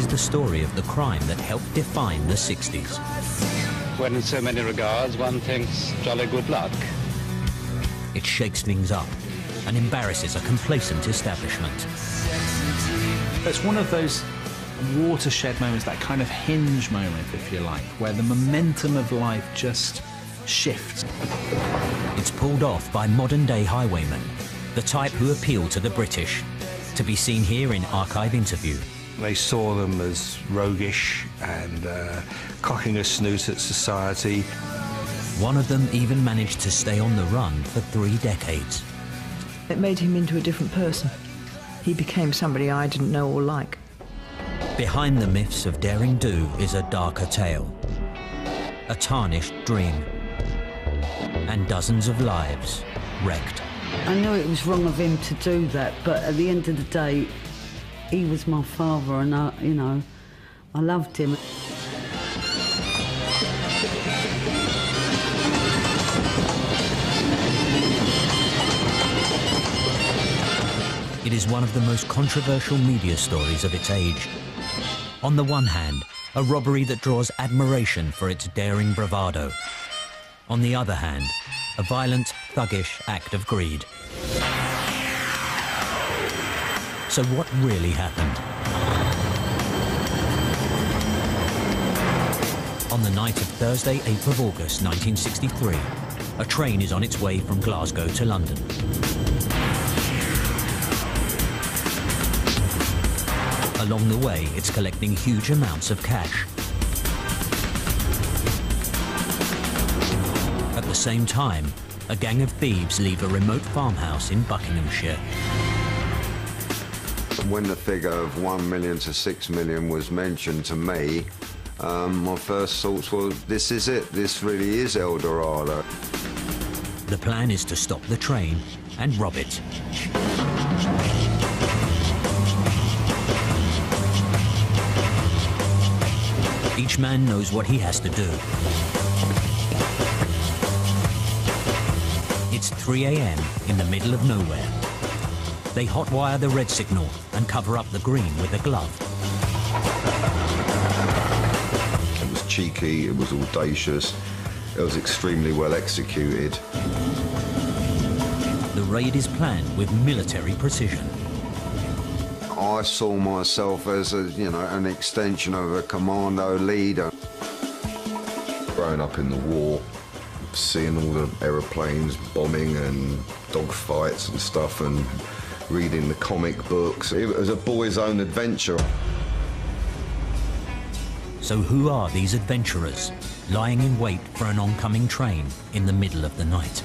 is the story of the crime that helped define the 60s. When in so many regards one thinks jolly good luck. It shakes things up and embarrasses a complacent establishment. It's one of those watershed moments, that kind of hinge moment, if you like, where the momentum of life just shifts. It's pulled off by modern-day highwaymen, the type who appeal to the British, to be seen here in archive interview. They saw them as roguish and uh, cocking a snoot at society. One of them even managed to stay on the run for three decades. It made him into a different person. He became somebody I didn't know or like. Behind the myths of daring do is a darker tale, a tarnished dream, and dozens of lives wrecked. I know it was wrong of him to do that, but at the end of the day, he was my father, and I, you know, I loved him. It is one of the most controversial media stories of its age. On the one hand, a robbery that draws admiration for its daring bravado. On the other hand, a violent, thuggish act of greed. So what really happened? On the night of Thursday, 8th of August 1963, a train is on its way from Glasgow to London. Along the way, it's collecting huge amounts of cash. At the same time, a gang of thieves leave a remote farmhouse in Buckinghamshire. When the figure of 1 million to 6 million was mentioned to me, um, my first thoughts were, this is it, this really is El Dorado. The plan is to stop the train and rob it. Each man knows what he has to do. It's 3 a.m. in the middle of nowhere. They hotwire the red signal and cover up the green with a glove. It was cheeky, it was audacious, it was extremely well executed. The raid is planned with military precision. I saw myself as a, you know, an extension of a commando leader. Growing up in the war, seeing all the aeroplanes bombing and dogfights and stuff and reading the comic books, it was a boy's own adventure. So who are these adventurers lying in wait for an oncoming train in the middle of the night?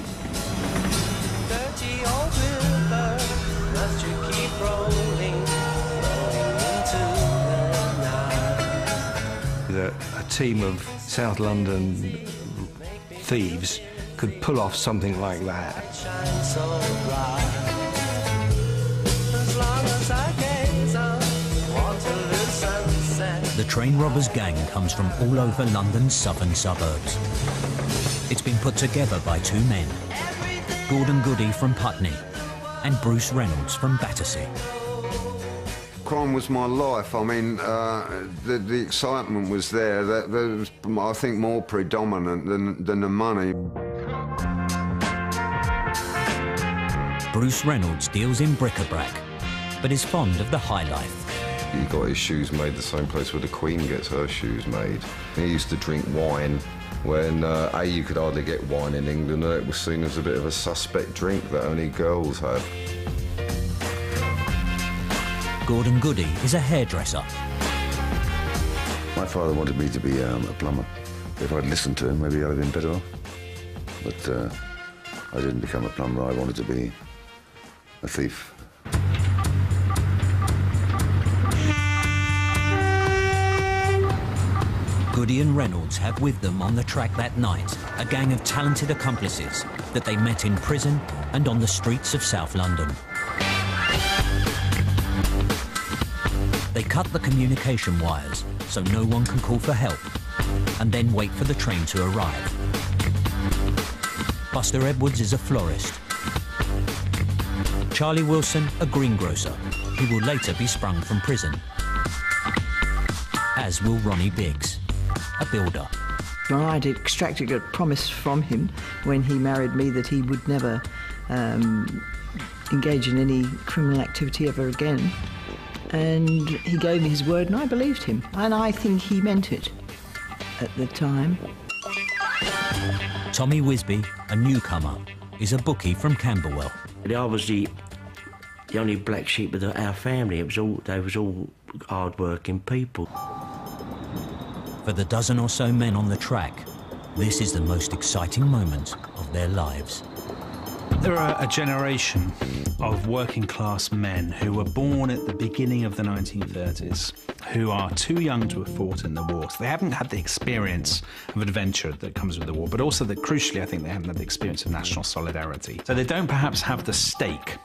That a team of South London thieves could pull off something like that. Train robbers gang comes from all over London's southern suburbs. It's been put together by two men, Gordon Goody from Putney and Bruce Reynolds from Battersea. Crime was my life. I mean, uh, the, the excitement was there. That, that was, I think, more predominant than, than the money. Bruce Reynolds deals in bric-a-brac, but is fond of the high life. He got his shoes made the same place where the Queen gets her shoes made. He used to drink wine when, uh, A, you could hardly get wine in England, and it was seen as a bit of a suspect drink that only girls had. Gordon Goody is a hairdresser. My father wanted me to be um, a plumber. If I'd listened to him, maybe I'd have been better off. But uh, I didn't become a plumber. I wanted to be a thief. Goody and Reynolds have with them on the track that night a gang of talented accomplices that they met in prison and on the streets of South London. They cut the communication wires so no one can call for help and then wait for the train to arrive. Buster Edwards is a florist. Charlie Wilson, a greengrocer, who will later be sprung from prison. as will Ronnie Biggs, a builder. I'd extracted a promise from him when he married me that he would never um, engage in any criminal activity ever again. And he gave me his word, and I believed him. And I think he meant it at the time. Tommy Wisbey, a newcomer, is a bookie from Camberwell. I was the, the only black sheep of the, our family. It was all they was all hard-working people. For the dozen or so men on the track, this is the most exciting moment of their lives. There are a generation of working class men who were born at the beginning of the 1930s who are too young to have fought in the war. So they haven't had the experience of adventure that comes with the war, but also that crucially, I think they haven't had the experience of national solidarity. So they don't perhaps have the stake,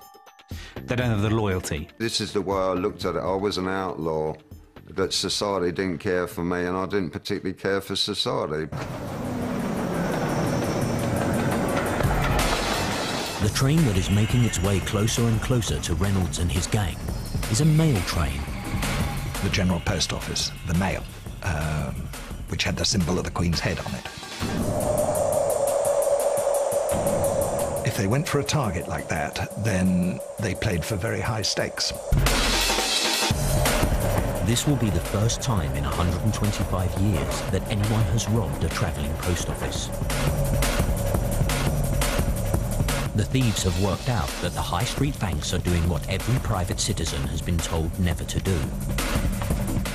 they don't have the loyalty. This is the way I looked at it. I was an outlaw, that society didn't care for me, and I didn't particularly care for society. The train that is making its way closer and closer to Reynolds and his gang is a mail train. The General Post Office, the mail, um, which had the symbol of the Queen's head on it. If they went for a target like that, then they played for very high stakes. This will be the first time in 125 years that anyone has robbed a travelling post office. The thieves have worked out that the high street banks are doing what every private citizen has been told never to do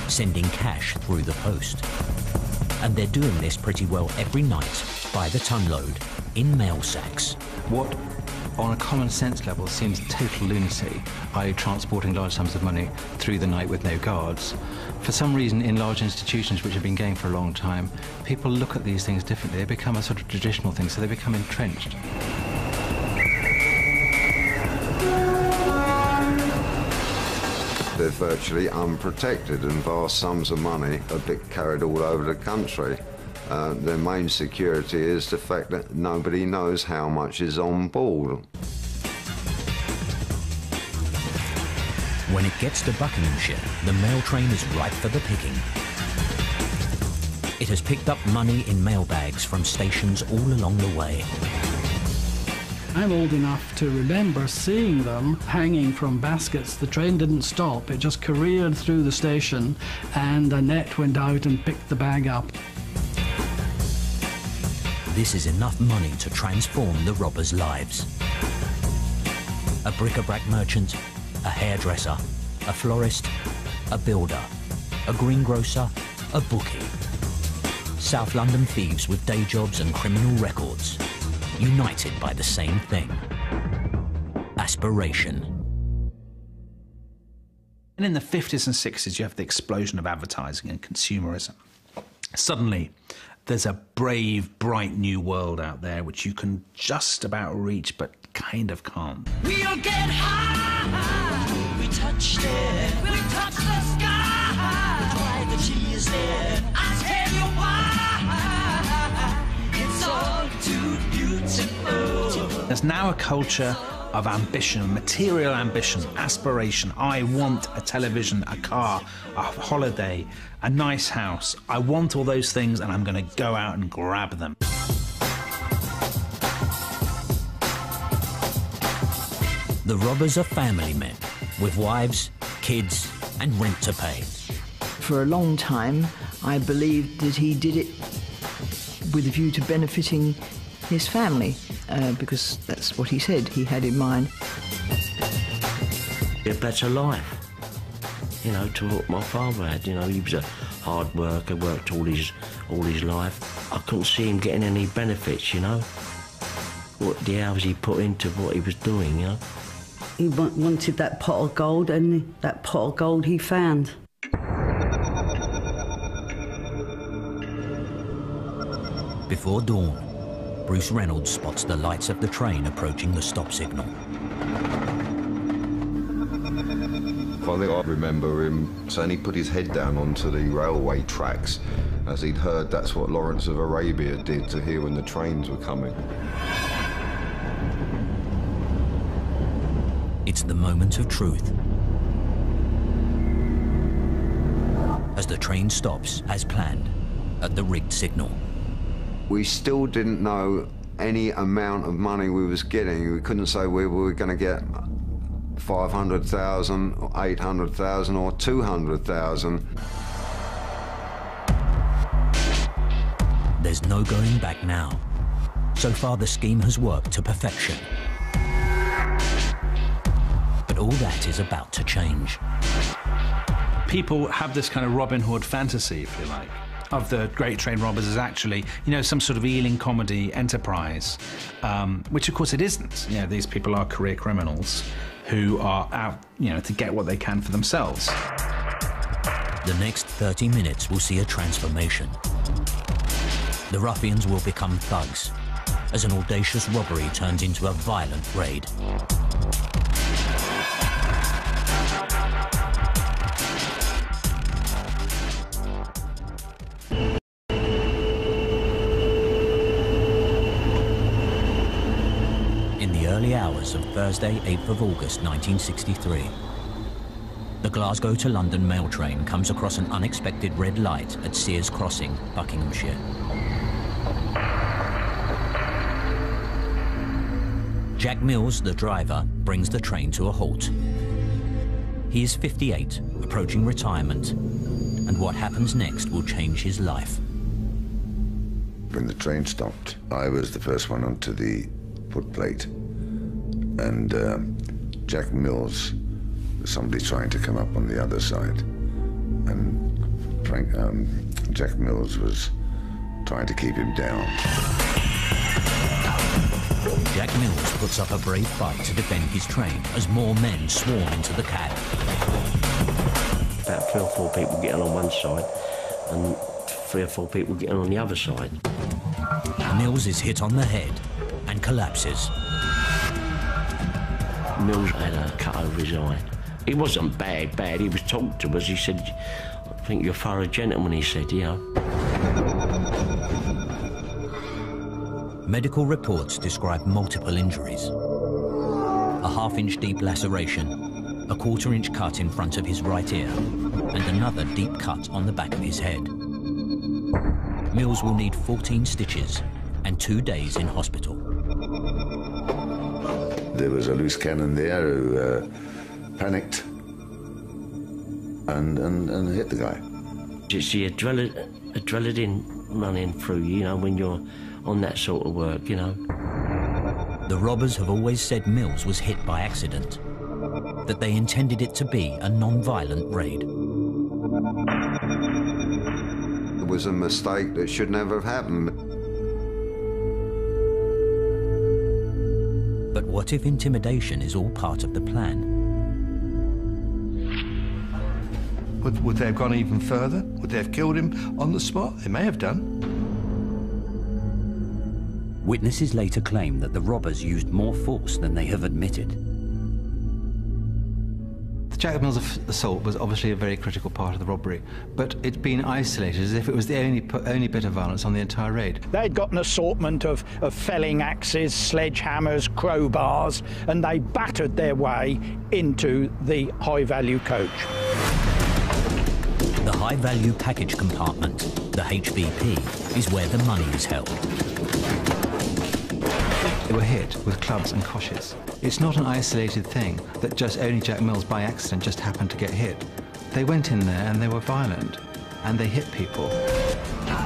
sending cash through the post. And they're doing this pretty well every night by the tonload in mail sacks. What, on a common sense level, seems total lunacy, i.e., transporting large sums of money through the night with no guards. For some reason, in large institutions which have been going for a long time, people look at these things differently. They become a sort of traditional thing, so they become entrenched. They're virtually unprotected, and vast sums of money are bit carried all over the country. Uh, their main security is the fact that nobody knows how much is on board. When it gets to Buckinghamshire, the mail train is ripe for the picking. It has picked up money in mailbags from stations all along the way. I'm old enough to remember seeing them hanging from baskets. The train didn't stop, it just careered through the station, and Annette went out and picked the bag up. This is enough money to transform the robbers' lives. A bric-a-brac merchant, a hairdresser, a florist, a builder, a greengrocer, a bookie. South London thieves with day jobs and criminal records united by the same thing aspiration. And in the 50s and 60s, you have the explosion of advertising and consumerism. Suddenly, there's a brave, bright new world out there which you can just about reach, but kind of can't. We'll get high. We touched it. We touched the sky. The there. I tell you why. It's all too beautiful. There's now a culture of ambition, material ambition, aspiration. I want a television, a car, a holiday, a nice house. I want all those things and I'm going to go out and grab them. The robbers are family men with wives, kids, and rent to pay. For a long time, I believed that he did it with a view to benefiting his family, uh, because that's what he said he had in mind. A better life, you know, to what my father had. You know, he was a hard worker, worked all his all his life. I couldn't see him getting any benefits, you know. What the hours he put into what he was doing, you know. He wa- wanted that pot of gold, and that pot of gold he found. Before dawn, Bruce Reynolds spots the lights of the train approaching the stop signal. I think I remember him saying he put his head down onto the railway tracks as he'd heard that's what Lawrence of Arabia did to hear when the trains were coming. It's the moment of truth. as the train stops as planned at the rigged signal. We still didn't know any amount of money we was getting. We couldn't say we were going to get 500,000, or 800,000 or 200,000. There's no going back now. So far, the scheme has worked to perfection. But all that is about to change. People have this kind of Robin Hood fantasy, if you like, of the Great Train Robbers is actually, you know, some sort of Ealing comedy enterprise, um, which of course it isn't. You know, these people are career criminals who are out, you know, to get what they can for themselves. The next 30 minutes will see a transformation. The ruffians will become thugs as an audacious robbery turns into a violent raid. Hours of Thursday, 8th of August 1963, the Glasgow to London mail train comes across an unexpected red light at Sears Crossing, Buckinghamshire. Jack Mills, the driver, brings the train to a halt. He is 58, approaching retirement, and what happens next will change his life. When the train stopped, I was the first one onto the footplate, and uh, Jack Mills, somebody trying to come up on the other side, and Frank, um, Jack Mills was trying to keep him down. Jack Mills puts up a brave fight to defend his train as more men swarm into the cab. About three or four people getting on one side and three or four people getting on the other side. Mills is hit on the head and collapses. Mills had a cut over his eye. He wasn't bad, bad. He was talked to us. He said, I think you're for a gentleman, he said, you know. Medical reports describe multiple injuries. A half-inch deep laceration, a quarter-inch cut in front of his right ear, and another deep cut on the back of his head. Mills will need 14 stitches and two days in hospital. There was a loose cannon there who uh, panicked and, and, and hit the guy. It's the adrenaline, adrenaline running through you, you know, when you're on that sort of work, you know. The robbers have always said Mills was hit by accident, that they intended it to be a non-violent raid. It was a mistake that should never have happened. But what if intimidation is all part of the plan? Would, would they have gone even further? Would they have killed him on the spot? They may have done. Witnesses later claim that the robbers used more force than they have admitted. The Jack Mills assault was obviously a very critical part of the robbery, but it's been isolated as if it was the only, only bit of violence on the entire raid. They'd got an assortment of, of felling axes, sledgehammers, crowbars, and they battered their way into the high value coach. The high-value package compartment, the HVP, is where the money is held. They were hit with clubs and coshes. It's not an isolated thing that just only Jack Mills by accident just happened to get hit. They went in there and they were violent, and they hit people.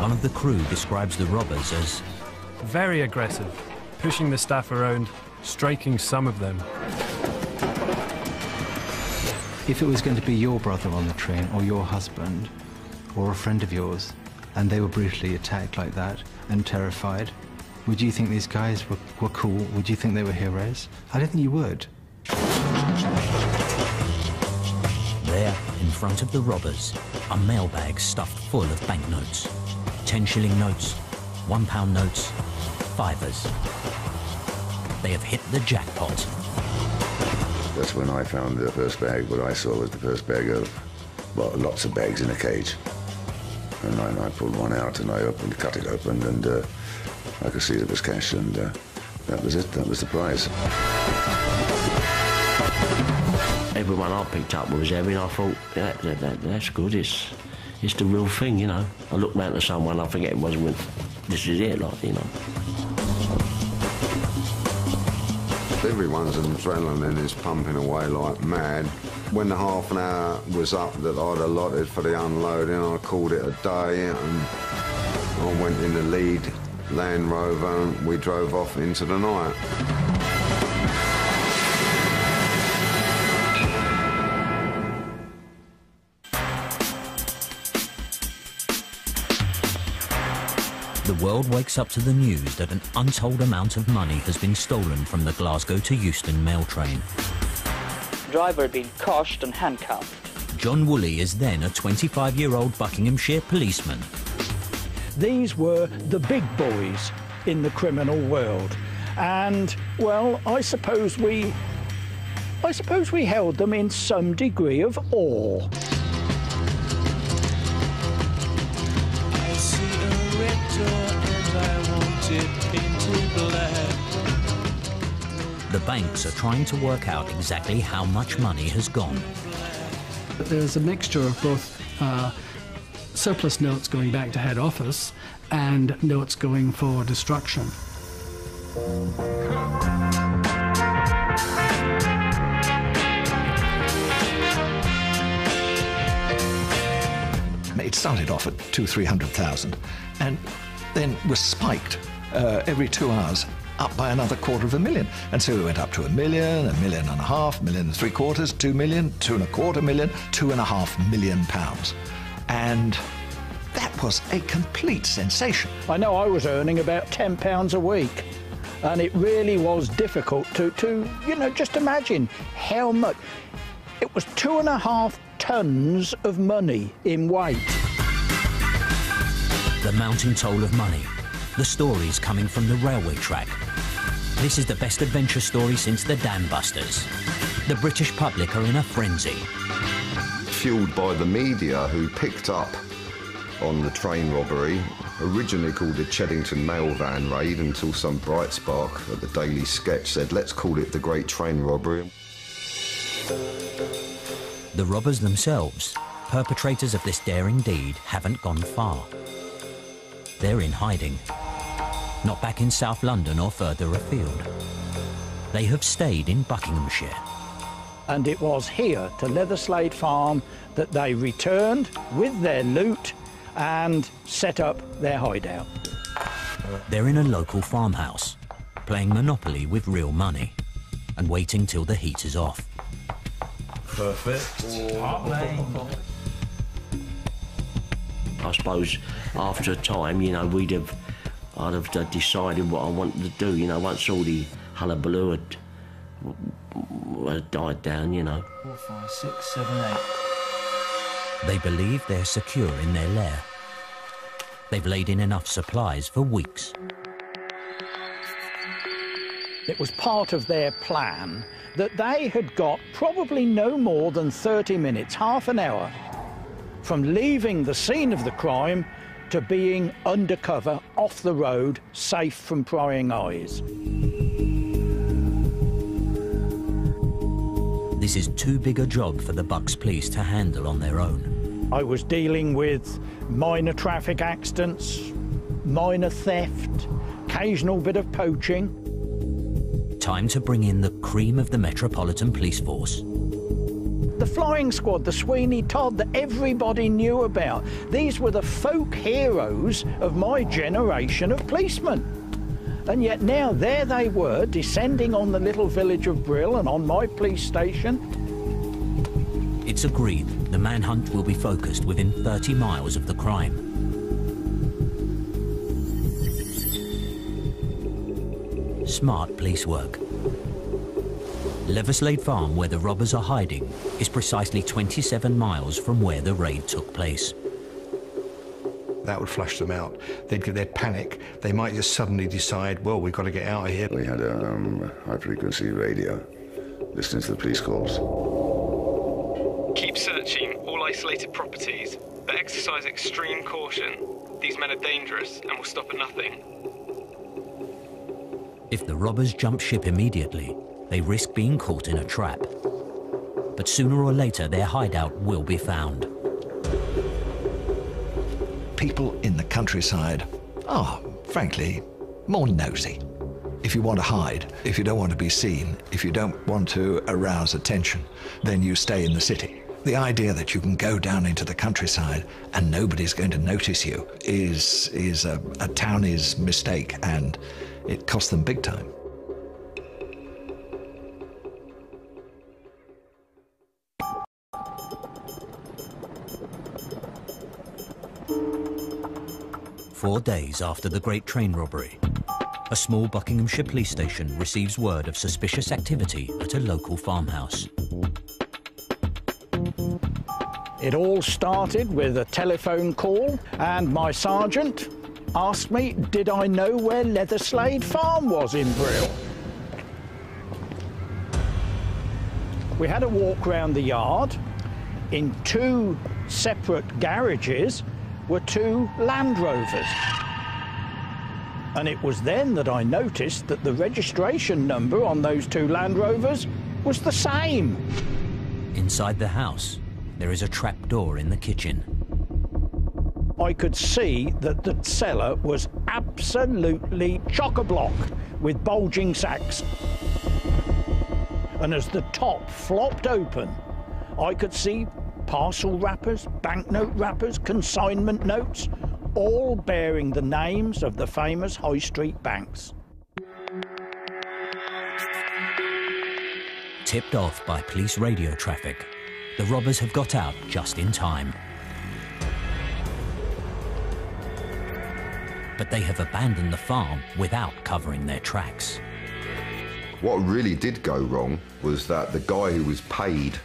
One of the crew describes the robbers as Very aggressive, pushing the staff around, striking some of them. If it was going to be your brother on the train, or your husband, or a friend of yours, and they were brutally attacked like that and terrified, would you think these guys were, were cool? Would you think they were heroes? I don't think you would. There, in front of the robbers, are mailbags stuffed full of banknotes. 10 shilling notes, one pound notes, fivers. They have hit the jackpot. That's when I found the first bag. What I saw was the first bag of, well, lots of bags in a cage. And I, I pulled one out and I opened, cut it open, and uh, I could see it was cash, and uh, that was it. That was the prize. Everyone I picked up was there, and I thought, that, that, that, that's good. It's, it's the real thing, you know. I look round to someone, I forget it was when this is it, like, you know. Everyone's adrenaline and is pumping away like mad. When the half an hour was up that I'd allotted for the unloading, I called it a day and I went in the lead Land Rover and we drove off into the night. The world wakes up to the news that an untold amount of money has been stolen from the Glasgow to Euston mail train. Driver had been coshed and handcuffed. John Woolley is then a 25 year old Buckinghamshire policeman. These were the big boys in the criminal world. And, well, I suppose we. I suppose we held them in some degree of awe. I see a red door and I want it painted black. The banks are trying to work out exactly how much money has gone. There's a mixture of both uh, surplus notes going back to head office and notes going for destruction. It started off at two, three hundred thousand, and then was spiked uh, every two hours up by another quarter of a million. And so we went up to a million, a million and a half, million and three quarters, two million, two and a quarter million, two and a half million pounds. And that was a complete sensation. I know I was earning about £10 a week. And it really was difficult to, to, you know, just imagine how much. It was two and a half tons of money in weight. The mounting toll of money. The stories coming from the railway track. This is the best adventure story since the Dam Busters. The British public are in a frenzy. Fueled by the media who picked up on the train robbery, originally called the Cheddington Mail Van Raid until some bright spark at the Daily Sketch said, let's call it the Great Train Robbery. The robbers themselves, perpetrators of this daring deed, haven't gone far. They're in hiding. Not back in South London or further afield. They have stayed in Buckinghamshire. And it was here to Leatherslade Farm that they returned with their loot and set up their hideout. They're in a local farmhouse, playing Monopoly with real money, and waiting till the heat is off. Perfect. I suppose after a time, you know, we'd have, I'd have decided what I wanted to do, you know, once all the hullabaloo had, had Uh, died down, you know. Four, five, six, seven, eight. They believe they're secure in their lair. They've laid in enough supplies for weeks. It was part of their plan that they had got probably no more than 30 minutes, half an hour, from leaving the scene of the crime to being undercover, off the road, safe from prying eyes. This is too big a job for the Bucks police to handle on their own. I was dealing with minor traffic accidents, minor theft, occasional bit of poaching. Time to bring in the cream of the Metropolitan Police Force. The flying squad, the Sweeney Todd that everybody knew about. These were the folk heroes of my generation of policemen. And yet now there they were, descending on the little village of Brill and on my police station. It's agreed the manhunt will be focused within 30 miles of the crime. Smart police work. Leatherslade Farm, where the robbers are hiding, is precisely 27 miles from where the raid took place. That would flush them out. They'd, they'd panic. They might just suddenly decide, well, we've got to get out of here. We had a um, high-frequency radio listening to the police calls. Keep searching all isolated properties, but exercise extreme caution. These men are dangerous and will stop at nothing. If the robbers jump ship immediately, they risk being caught in a trap. But sooner or later, their hideout will be found. People in the countryside are, frankly, more nosy. If you want to hide, if you don't want to be seen, if you don't want to arouse attention, then you stay in the city. The idea that you can go down into the countryside and nobody's going to notice you is, is a, a townie's mistake and it costs them big time. Four days after the Great Train robbery, a small Buckinghamshire police station receives word of suspicious activity at a local farmhouse. It all started with a telephone call, and my sergeant asked me, did I know where Leatherslade Farm was in Brill? We had a walk round the yard. In two separate garages were two Land Rovers. And it was then that I noticed that the registration number on those two Land Rovers was the same. Inside the house, there is a trapdoor in the kitchen. I could see that the cellar was absolutely chock-a-block with bulging sacks. And as the top flopped open, I could see parcel wrappers, banknote wrappers, consignment notes, all bearing the names of the famous high street banks. Tipped off by police radio traffic, the robbers have got out just in time. But they have abandoned the farm without covering their tracks. What really did go wrong was that the guy who was paid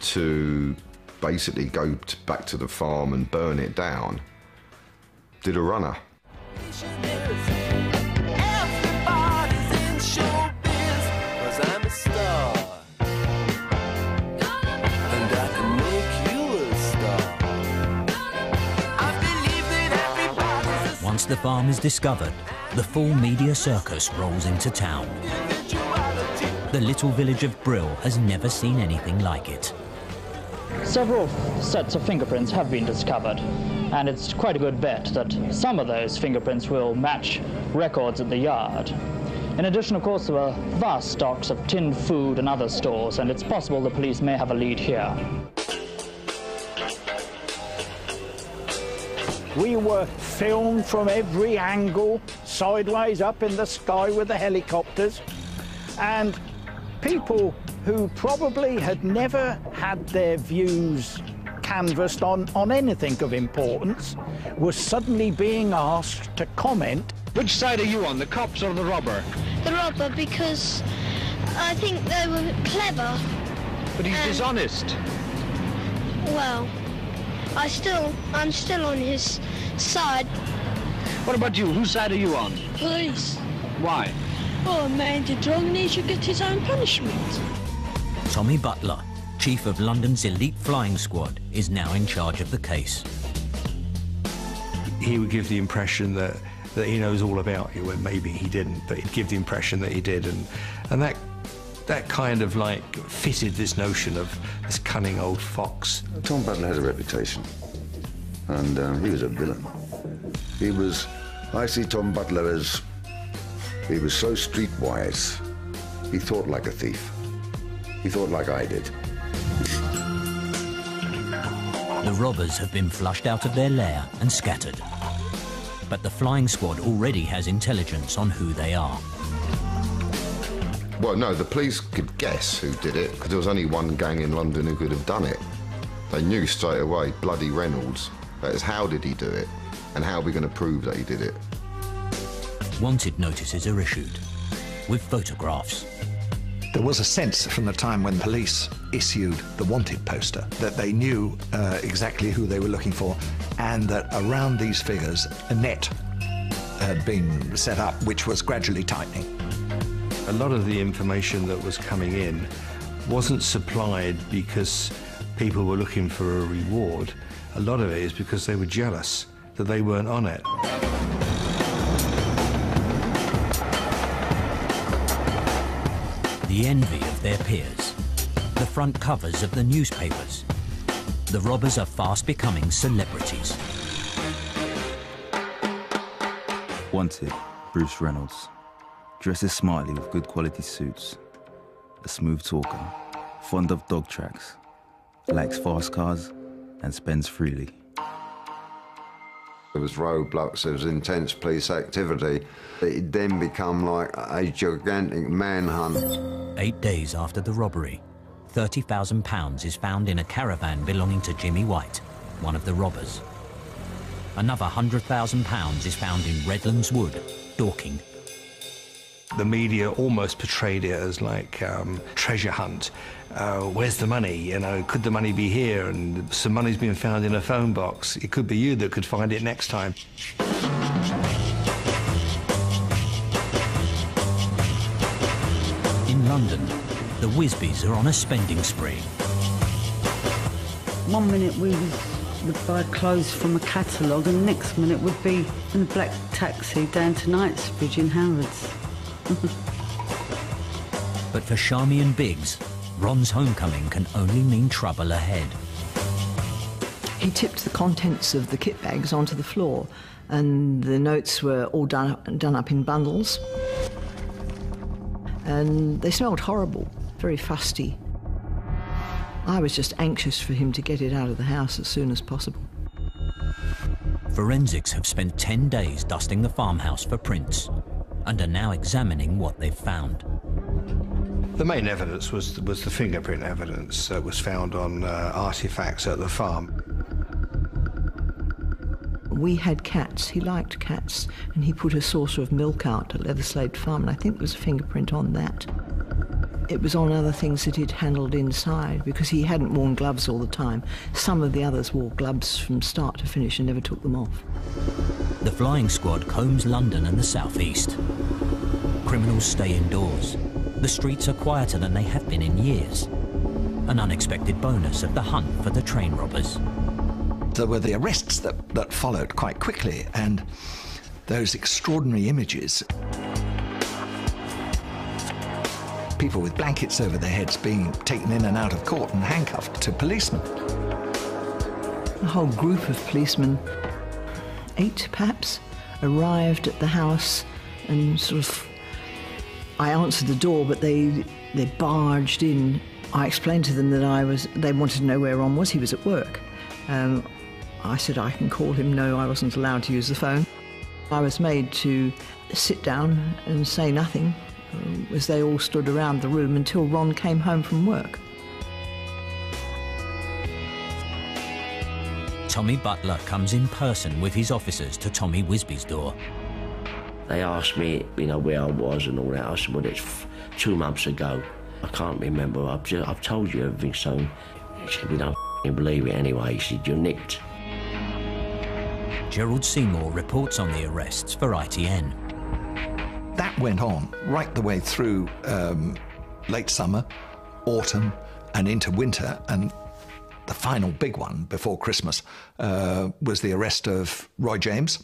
to basically go t back to the farm and burn it down did a runner. Once the farm is discovered, the full media circus rolls into town. The little village of Brill has never seen anything like it. Several sets of fingerprints have been discovered, and it's quite a good bet that some of those fingerprints will match records at the yard. In addition, of course, there are vast stocks of tinned food and other stores, and it's possible the police may have a lead here. We were filmed from every angle, sideways up in the sky with the helicopters, and people who probably had never had their views canvassed on, on anything of importance were suddenly being asked to comment. Which side are you on, the cops or the robber? The robber because I think they were clever. But he's dishonest. Well, I still, I'm still on his side. What about you? Whose side are you on? Police. Why? Oh, a man did wrong and he should get his own punishment. Tommy Butler, chief of London's elite flying squad, is now in charge of the case. He would give the impression that, that he knows all about you, when maybe he didn't, but he'd give the impression that he did. And, and that, that kind of like fitted this notion of this cunning old fox. Tom Butler has a reputation, and um, he was a villain. He was, I see Tom Butler as, he was so streetwise, he thought like a thief. He thought like I did. The robbers have been flushed out of their lair and scattered. But the flying squad already has intelligence on who they are. Well, no, the police could guess who did it because there was only one gang in London who could have done it. They knew straight away, bloody Reynolds. That is, how did he do it? And how are we going to prove that he did it? Wanted notices are issued with photographs. There was a sense from the time when police issued the wanted poster that they knew uh, exactly who they were looking for and that around these figures a net had been set up which was gradually tightening. A lot of the information that was coming in wasn't supplied because people were looking for a reward. A lot of it is because they were jealous that they weren't on it. the envy of their peers, the front covers of the newspapers. The robbers are fast becoming celebrities. Wanted, Bruce Reynolds. Dresses smartly with good quality suits. A smooth talker, fond of dog tracks, likes fast cars, and spends freely. There was roadblocks, there was intense police activity. It then become like a gigantic manhunt. Eight days after the robbery, £30,000 is found in a caravan belonging to Jimmy White, one of the robbers. Another £100,000 is found in Redlands Wood, Dorking. The media almost portrayed it as like um, treasure hunt. Uh, where's the money? You know, could the money be here? And some money's been found in a phone box. It could be you that could find it next time. In London, the Wisbeys are on a spending spree. One minute we would buy clothes from a catalogue, and next minute we'd be in a black taxi down to Knightsbridge in Harrods. But for Charmian Biggs, Ron's homecoming can only mean trouble ahead. He tipped the contents of the kit bags onto the floor, and the notes were all done, done up in bundles. And they smelled horrible, very fusty. I was just anxious for him to get it out of the house as soon as possible. Forensics have spent 10 days dusting the farmhouse for prints and are now examining what they've found. The main evidence was was the fingerprint evidence that was found on uh, artifacts at the farm. We had cats. He liked cats, and he put a saucer of milk out at Leatherslade Farm, and I think there was a fingerprint on that. It was on other things that he'd handled inside because he hadn't worn gloves all the time. Some of the others wore gloves from start to finish and never took them off. The flying squad combs London and the southeast. Criminals stay indoors. The streets are quieter than they have been in years. An unexpected bonus of the hunt for the train robbers. There were the arrests that, that followed quite quickly, and those extraordinary images. People with blankets over their heads being taken in and out of court and handcuffed to policemen. A whole group of policemen, eight perhaps, arrived at the house and sort of. I answered the door, but they they barged in. I explained to them that I was. They wanted to know where Ron was. He was at work. Um, I said I can call him. No, I wasn't allowed to use the phone. I was made to sit down and say nothing uh, as they all stood around the room until Ron came home from work. Tommy Butler comes in person with his officers to Tommy Wisbey's door. They asked me, you know, where I was and all that. I said, well, it's two months ago. I can't remember. I've, just, I've told you everything, so he said, we don't f***ing believe it anyway. He said, you're nicked. Gerald Seymour reports on the arrests for ITN. That went on right the way through um, late summer, autumn, and into winter. And the final big one before Christmas uh, was the arrest of Roy James,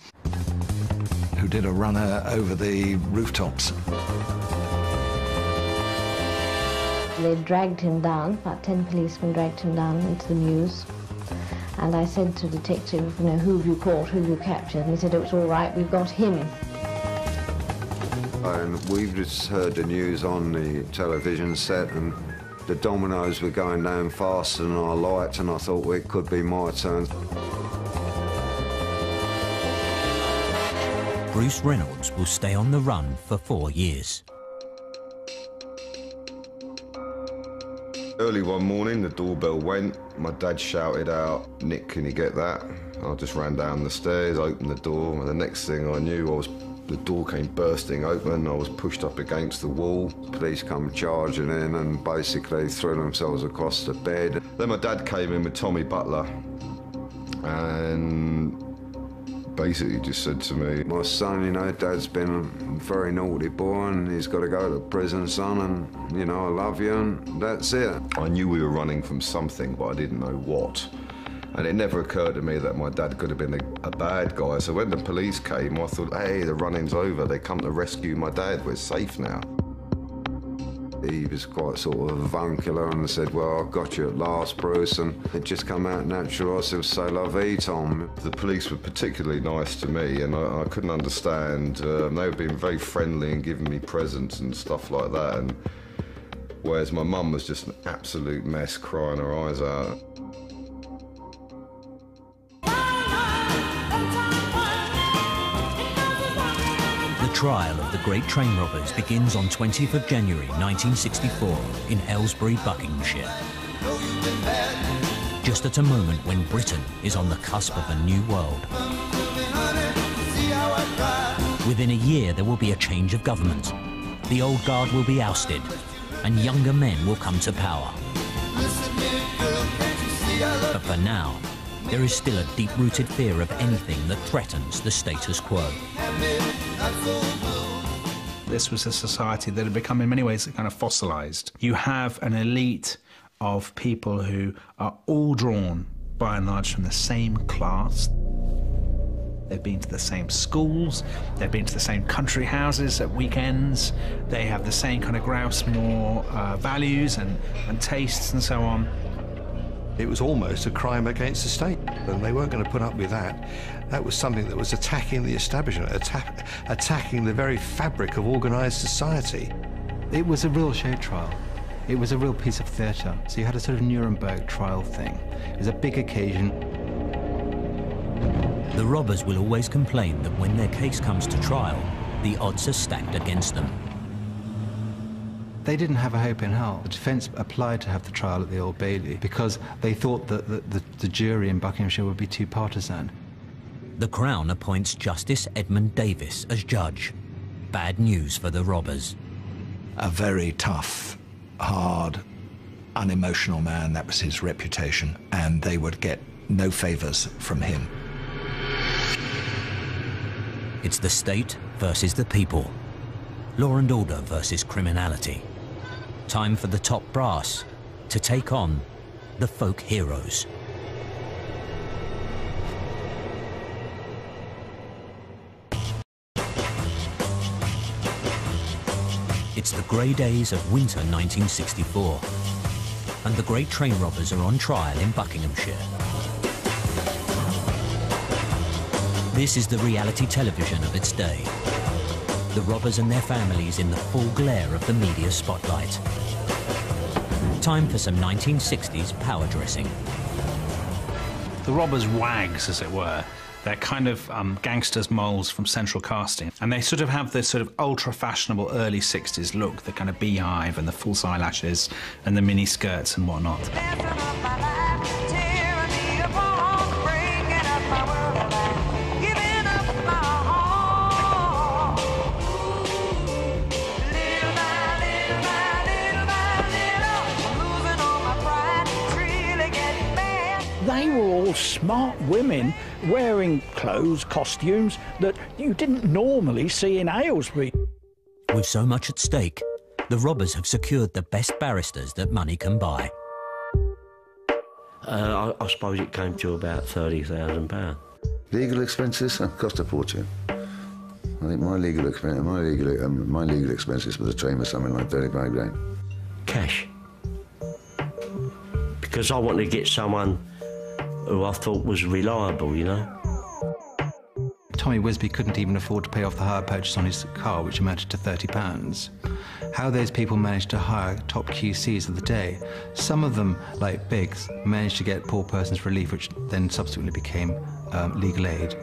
who did a runner over the rooftops. They dragged him down, about 10 policemen dragged him down into the mews. And I said to the detective, you know, who have you caught, who have you captured? And he said, oh, it's all right, we've got him. And we've just heard the news on the television set, and the dominoes were going down faster than I liked, and I thought well, it could be my turn. Bruce Reynolds will stay on the run for four years. Early one morning, the doorbell went. My dad shouted out, Nick, can you get that? I just ran down the stairs, opened the door, and the next thing I knew, I was the door came bursting open. I was pushed up against the wall. Police come charging in and basically threw themselves across the bed. Then my dad came in with Tommy Butler and basically just said to me, My son, you know, dad's been a very naughty boy and he's got to go to prison, son, and, you know, I love you, and that's it. I knew we were running from something, but I didn't know what. And it never occurred to me that my dad could have been a, a, bad guy. So when the police came, I thought, hey, the running's over. They come to rescue my dad. We're safe now. He was quite sort of avuncular and said, Well, I got you at last, Bruce. And it just come out natural. I said, la vie, Tom. The police were particularly nice to me, and I, I couldn't understand. Um, they were being very friendly and giving me presents and stuff like that. And whereas my mum was just an absolute mess, crying her eyes out. Trial of the great train robbers begins on 20th of January 1964 in Aylesbury, Buckinghamshire. Just at a moment when Britain is on the cusp of a new world. Within a year, there will be a change of government. The old guard will be ousted, and younger men will come to power. But for now, there is still a deep-rooted fear of anything that threatens the status quo. This was a society that had become, in many ways, kind of fossilized. You have an elite of people who are all drawn, by and large, from the same class. They've been to the same schools, they've been to the same country houses at weekends, they have the same kind of Grousemore uh, values and, and tastes and so on. It was almost a crime against the state, and they weren't going to put up with that. That was something that was attacking the establishment, atta- attacking the very fabric of organised society. It was a real show trial. It was a real piece of theatre. So you had a sort of Nuremberg trial thing. It was a big occasion. The robbers will always complain that when their case comes to trial, the odds are stacked against them. They didn't have a hope in hell. The defence applied to have the trial at the Old Bailey because they thought that the, the, the jury in Buckinghamshire would be too partisan. The Crown appoints Justice Edmund Davies as judge. Bad news for the robbers. A very tough, hard, unemotional man, that was his reputation, and they would get no favours from him. It's the state versus the people. Law and order versus criminality. Time for the top brass to take on the folk heroes. It's the grey days of winter 1964, and the great train robbers are on trial in Buckinghamshire. This is the reality television of its day. The robbers and their families in the full glare of the media spotlight. Time for some 1960s power dressing. The robbers' wags, as it were. They're kind of um, gangsters moles from central casting. And they sort of have this sort of ultra fashionable early 60s look, the kind of beehive and the false eyelashes and the mini skirts and whatnot. Smart women wearing clothes, costumes that you didn't normally see in Aylesbury. With so much at stake, the robbers have secured the best barristers that money can buy. Uh, I, I suppose it came to about £30,000. Legal expenses uh, cost a fortune. I think my legal expense, my legal, um, my legal expenses for the train was something like thirty-five grand. Cash. Because I wanted to get someone who I thought was reliable, you know. Tommy Wisbey couldn't even afford to pay off the hire purchase on his car, which amounted to £30. How those people managed to hire top QCs of the day, some of them, like Biggs, managed to get poor person's relief, which then subsequently became um, legal aid.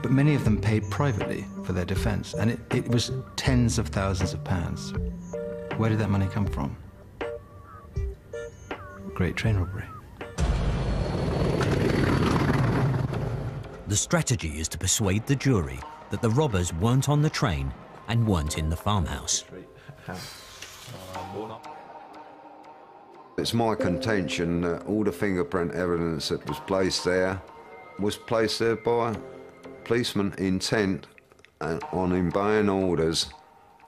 But many of them paid privately for their defence, and it, it was tens of thousands of pounds. Where did that money come from? Great train robbery. The strategy is to persuade the jury that the robbers weren't on the train and weren't in the farmhouse. It's my contention that all the fingerprint evidence that was placed there was placed there by policemen intent on obeying orders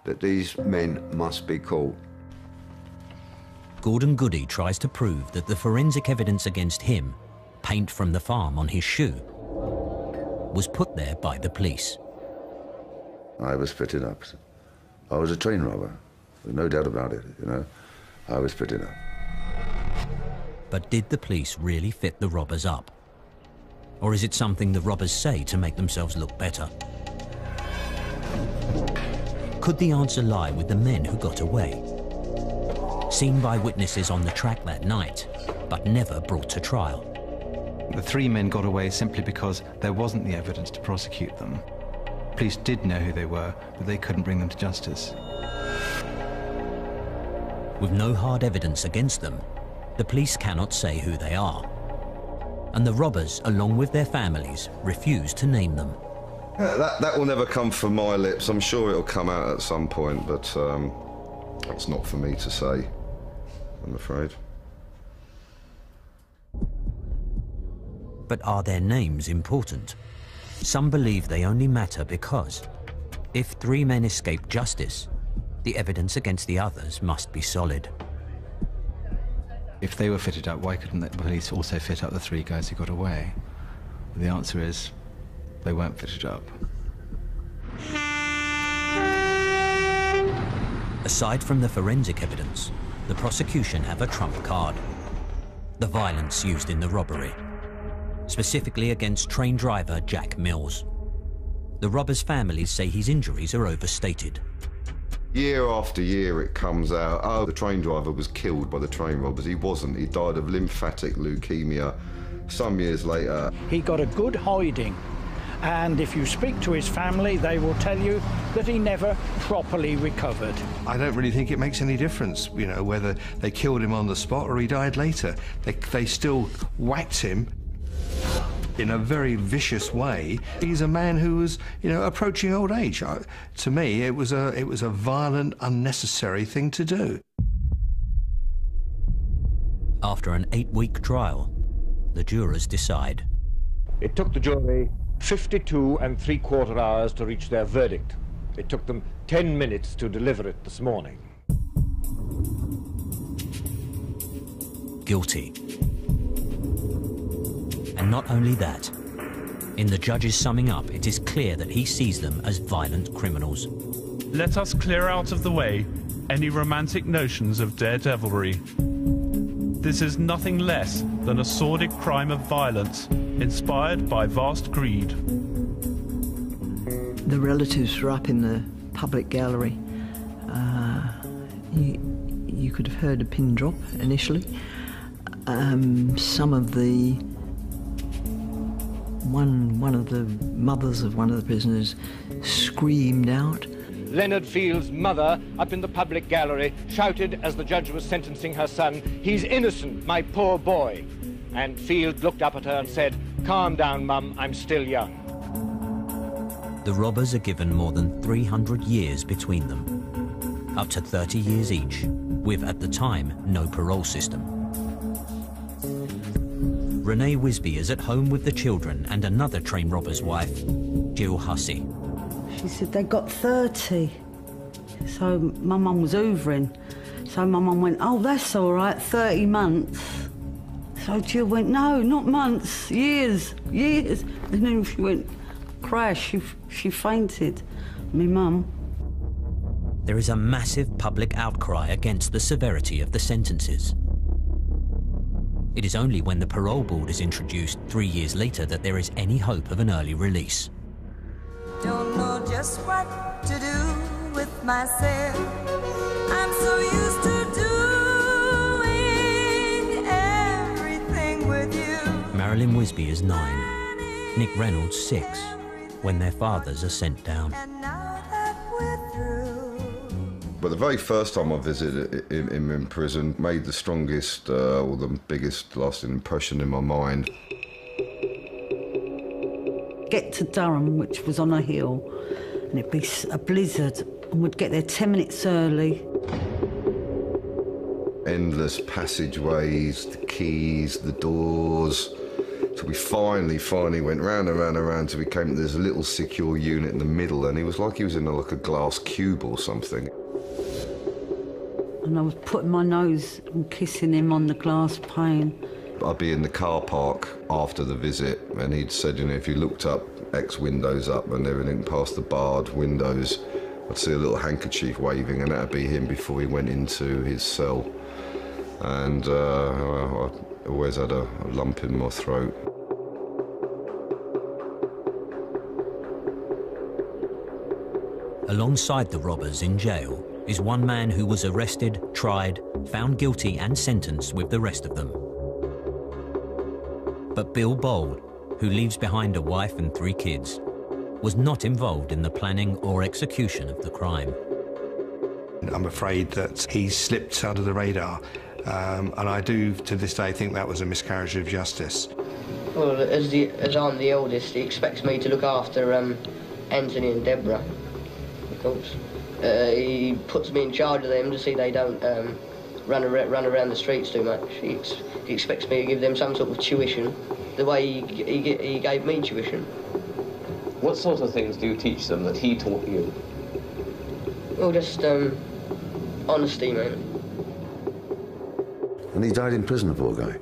that these men must be caught. Gordon Goody tries to prove that the forensic evidence against him, paint from the farm on his shoe, was put there by the police. I was fitted up. I was a train robber. There's no doubt about it, you know. I was fitted up. But did the police really fit the robbers up? Or is it something the robbers say to make themselves look better? Could the answer lie with the men who got away? Seen by witnesses on the track that night, but never brought to trial. The three men got away simply because there wasn't the evidence to prosecute them. Police did know who they were, but they couldn't bring them to justice. With no hard evidence against them, the police cannot say who they are. And the robbers, along with their families, refuse to name them. Yeah, that, that will never come from my lips. I'm sure it'll come out at some point, but um, it's not for me to say, I'm afraid. But are their names important? Some believe they only matter because if three men escape justice, the evidence against the others must be solid. If they were fitted up, why couldn't the police also fit up the three guys who got away? The answer is they weren't fitted up. Aside from the forensic evidence, the prosecution have a trump card. The violence used in the robbery, specifically against train driver Jack Mills. The robber's families say his injuries are overstated. Year after year it comes out, oh, the train driver was killed by the train robbers. He wasn't. He died of lymphatic leukemia some years later. He got a good hiding. And if you speak to his family, they will tell you that he never properly recovered. I don't really think it makes any difference, you know, whether they killed him on the spot or he died later. They, they still whacked him in a very vicious way. He's a man who was, you know, approaching old age. I, to me, it was a it was a violent, unnecessary thing to do. After an eight-week trial, the jurors decide. It took the jury 52 and three quarter hours to reach their verdict. It took them 10 minutes to deliver it this morning. Guilty. And not only that, in the judge's summing up, it is clear that he sees them as violent criminals. Let us clear out of the way any romantic notions of daredevilry. This is nothing less than a sordid crime of violence inspired by vast greed. The relatives were up in the public gallery. Uh, you, you could have heard a pin drop initially. Um, some of the one one of the mothers of one of the prisoners screamed out. Leonard Field's mother, up in the public gallery, shouted as the judge was sentencing her son, He's innocent, my poor boy. And Field looked up at her and said, Calm down, Mum, I'm still young. The robbers are given more than 300 years between them, up to 30 years each, with at the time no parole system. Renee Wisbey is at home with the children and another train robber's wife, Jill Hussey. She said they got 30. So my mum was hoovering. So my mum went, oh, that's all right, 30 months. So Jill went, no, not months, years, years. And then she went, crash, she, she fainted. My mum. There is a massive public outcry against the severity of the sentences. It is only when the parole board is introduced three years later that there is any hope of an early release. Don't know just what to do with myself. I'm so used to doing everything with you. Marilyn Wisbey is nine, Nick Reynolds six, when their fathers are sent down. But the very first time I visited him in, in prison made the strongest uh, or the biggest lasting impression in my mind. Get to Durham, which was on a hill, and it'd be a blizzard, and we'd get there 10 minutes early. Endless passageways, the keys, the doors. So we finally, finally went round and round and round till we came to this little secure unit in the middle, and he was like he was in a, like a glass cube or something. And I was putting my nose and kissing him on the glass pane. I'd be in the car park after the visit, and he'd said, you know, if you looked up X windows up and everything past the barred windows, I'd see a little handkerchief waving, and that'd be him before he went into his cell. And uh, I I always had a, a lump in my throat. Alongside the robbers in jail is one man who was arrested, tried, found guilty, and sentenced with the rest of them. But Bill Boal, who leaves behind a wife and three kids, was not involved in the planning or execution of the crime. I'm afraid that he slipped under the radar, um, and I do to this day think that was a miscarriage of justice. Well, as, the, as I'm the eldest, he expects me to look after um, Anthony and Deborah, of course. Uh, he puts me in charge of them to see they don't um, run, ar- run around the streets too much. He, ex- he expects me to give them some sort of tuition, the way he, he, g- he gave me tuition. What sort of things do you teach them that he taught you? Well, just um, honesty, man. And he died in prison, the poor guy.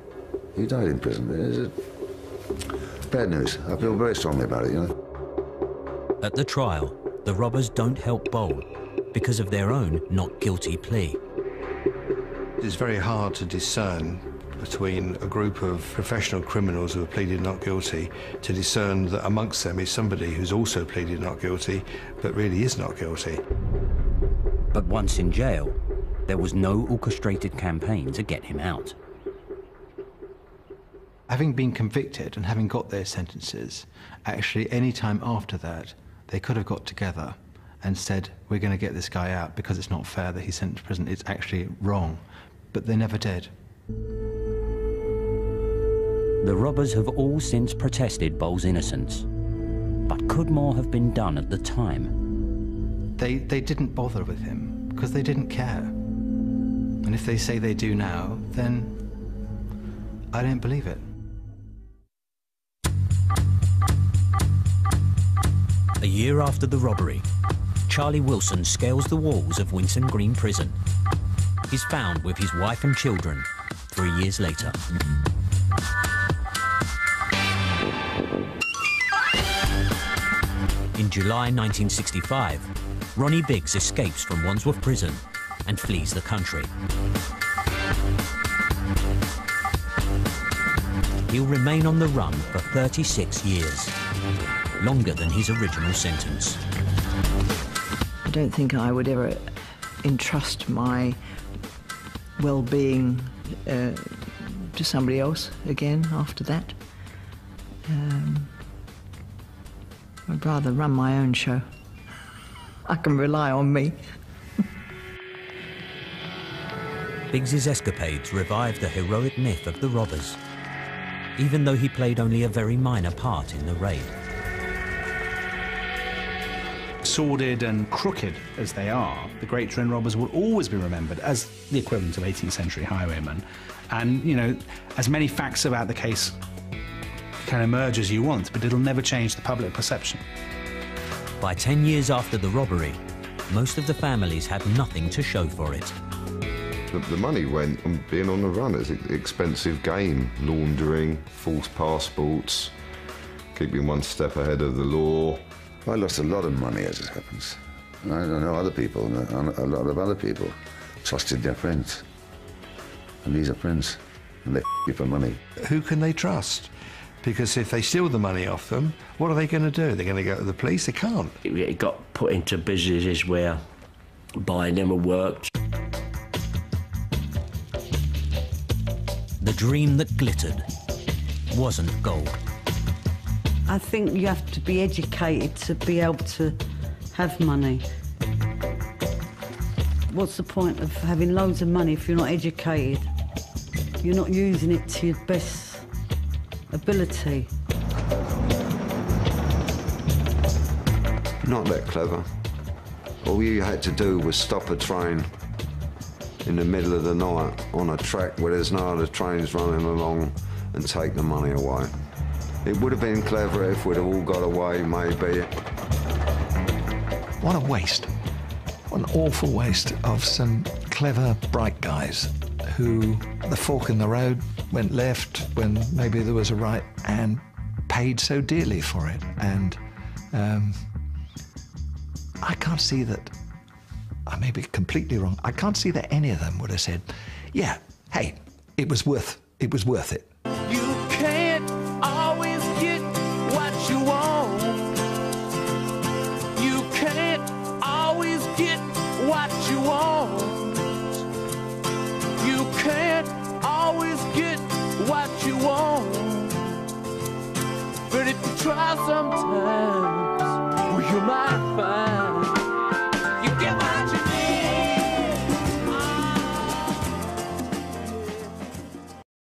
He died in prison. It's a- bad news. I feel very strongly about it, you know. At the trial, the robbers don't help Boal because of their own not guilty plea. It's very hard to discern between a group of professional criminals who have pleaded not guilty to discern that amongst them is somebody who's also pleaded not guilty but really is not guilty. But once in jail, there was no orchestrated campaign to get him out. Having been convicted and having got their sentences, actually, any time after that, they could have got together and said, We're going to get this guy out because it's not fair that he's sent to prison. It's actually wrong. But they never did. The robbers have all since protested Boal's innocence. But could more have been done at the time? They, they didn't bother with him because they didn't care. And if they say they do now, then I don't believe it. A year after the robbery, Charlie Wilson scales the walls of Winson Green Prison. He's found with his wife and children three years later. In July 1965, Ronnie Biggs escapes from Wandsworth Prison and flees the country. He'll remain on the run for 36 years, longer than his original sentence. I don't think I would ever entrust my well-being uh, to somebody else again after that. Um, I'd rather run my own show. I can rely on me. Biggs's escapades revived the heroic myth of the robbers, even though he played only a very minor part in the raid. Sordid and crooked as they are, the Great Train Robbers will always be remembered as the equivalent of 18th century highwaymen. And, you know, as many facts about the case can emerge as you want, but it'll never change the public perception. By 10 years after the robbery, most of the families had nothing to show for it. The, the money went on being on the run. It's an expensive game. Laundering, false passports, keeping one step ahead of the law. I lost a lot of money as it happens. And I know other people, and a lot of other people trusted their friends. And these are friends, and they you for money. Who can they trust? Because if they steal the money off them, what are they going to do? They're going to go to the police? They can't. It got put into businesses where buying them were worked. The dream that glittered wasn't gold. I think you have to be educated to be able to have money. What's the point of having loads of money if you're not educated? You're not using it to your best ability. Not that clever. All you had to do was stop a train in the middle of the night on a track where there's no other trains running along and take the money away. It would have been clever if we'd have all got away, maybe. What a waste. What an awful waste of some clever, bright guys who the fork in the road went left when maybe there was a right and paid so dearly for it. And um, I can't see that I may be completely wrong. I can't see that any of them would have said, "Yeah, hey, it was worth it was worth it." Sometimes,